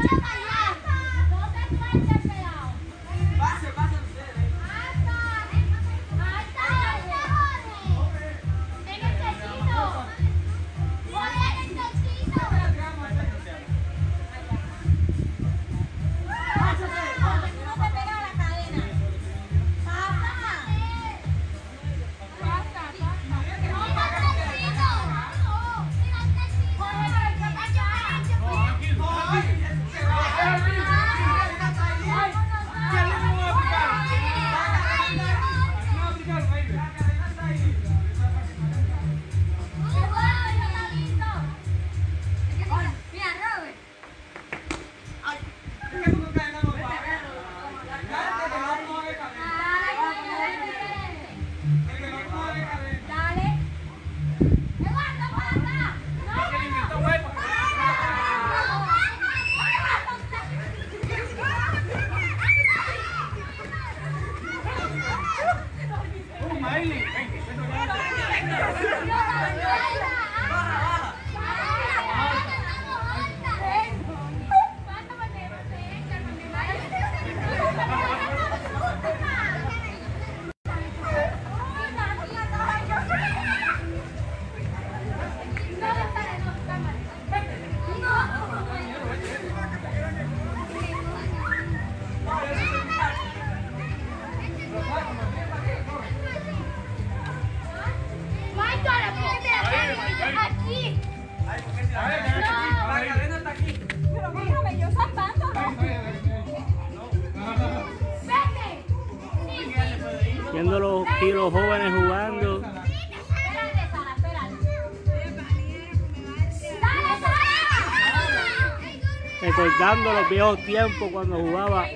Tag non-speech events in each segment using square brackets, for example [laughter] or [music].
三百啦走 viendo los, y los jóvenes jugando. Recordando los viejos tiempos cuando jugaba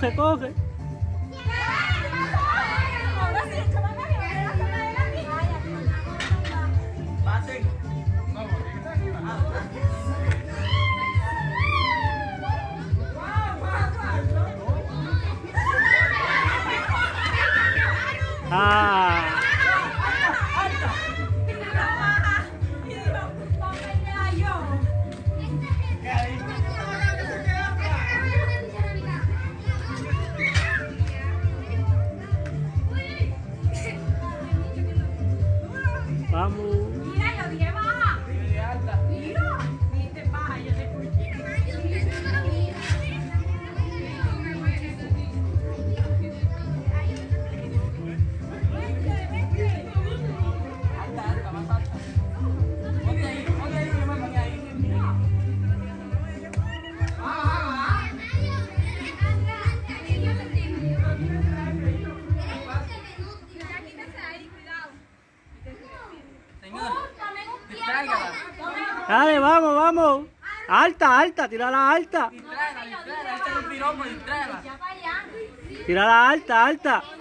coge, coge. Ah. kamu. vamos, vamos. Alta, alta, tirala alta. Distraela, distraela, este alta, alta.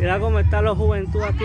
Mira cómo está la juventud aquí.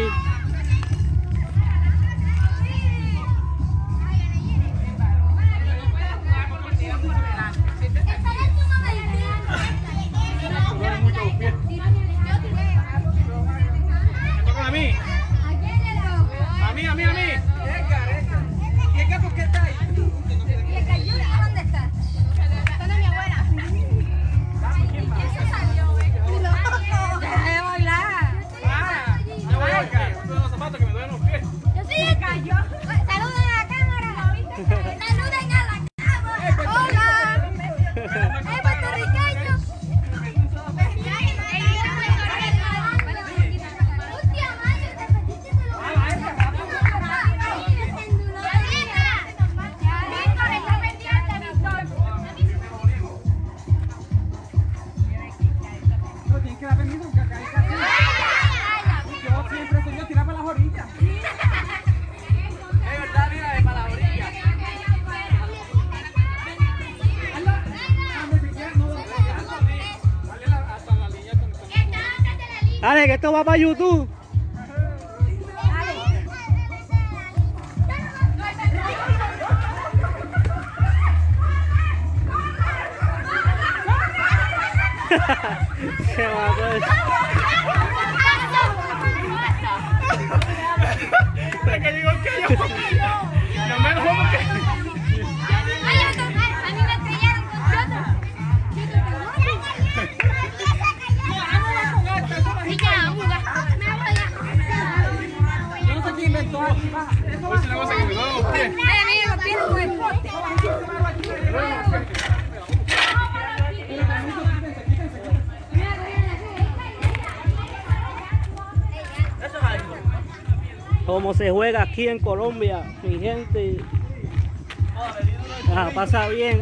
Dale, que esto va para YouTube. [laughs] como se juega aquí en Colombia, mi gente. Ah, pasa bien.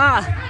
啊。